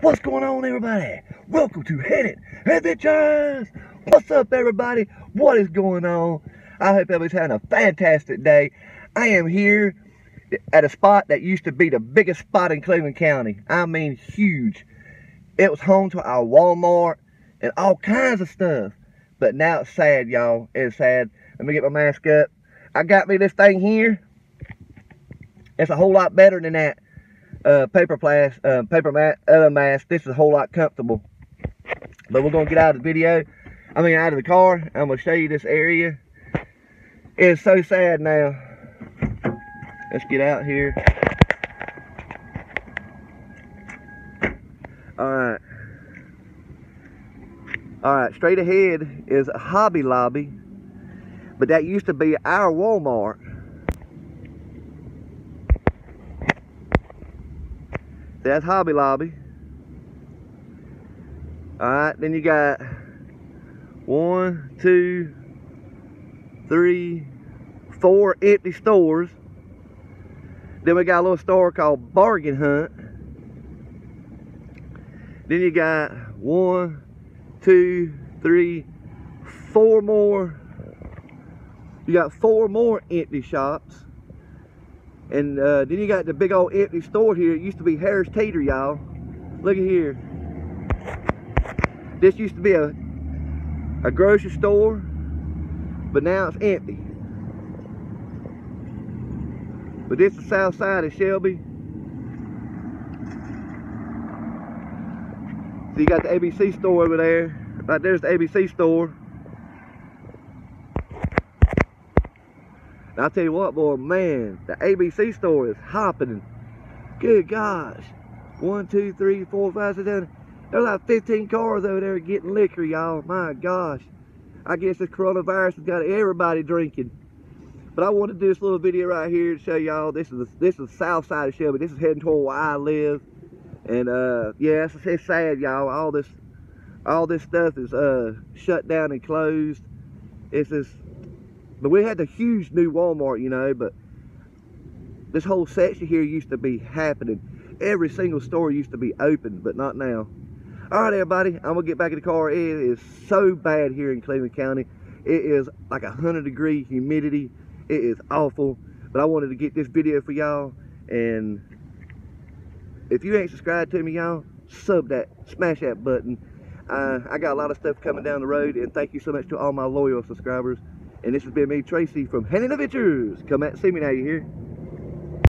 What's going on, everybody? Welcome to Hannon Adventures. What's up, everybody? What is going on? I hope everybody's having a fantastic day. I am here at a spot that used to be the biggest spot in Cleveland County. I mean, huge. It was home to our Walmart and all kinds of stuff. But now it's sad, y'all. It's sad. Let me get my mask up. I got me this thing here. It's a whole lot better than that uh, paper plastic, uh, paper mat, other mask. This is a whole lot comfortable. But we're gonna get out of the video. I mean, out of the car. I'm gonna show you this area. It's so sad now. Let's get out here. All right. All right, straight ahead is Hobby Lobby, but that used to be our Walmart. That's Hobby Lobby. All right, then you got one, two, three, four empty stores. Then we got a little store called Bargain Hunt. Then you got one, two, three, four more. You got four more empty shops. And uh, then you got the big old empty store here. It used to be Harris Teeter, y'all. Look at here. This used to be a, a grocery store, but now it's empty. But this is the south side of Shelby. So you got the ABC store over there. Right there's the ABC store. And I'll tell you what, boy, man, the ABC store is hopping. Good gosh. One, two, three, four, five, six, seven. There's like 15 cars over there getting liquor, y'all. My gosh. I guess this coronavirus has got everybody drinking. But I want to do this little video right here to show y'all this is the, this is south side of Shelby. This is heading toward where I live. And uh, yeah, it's, it's sad, y'all. All this all this stuff is uh, shut down and closed. It's just but we had the huge new Walmart, you know, but this whole section here used to be happening. Every single store used to be open, but not now. All right, everybody, I'm gonna get back in the car. It is so bad here in Cleveland County. It is like a 100 degree humidity. It is awful, but I wanted to get this video for y'all. And if you ain't subscribed to me, y'all, sub that, smash that button. Uh, I got a lot of stuff coming down the road, and thank you so much to all my loyal subscribers. And this has been me, Tracy, from Hannon Adventures. Come out see me now, you hear?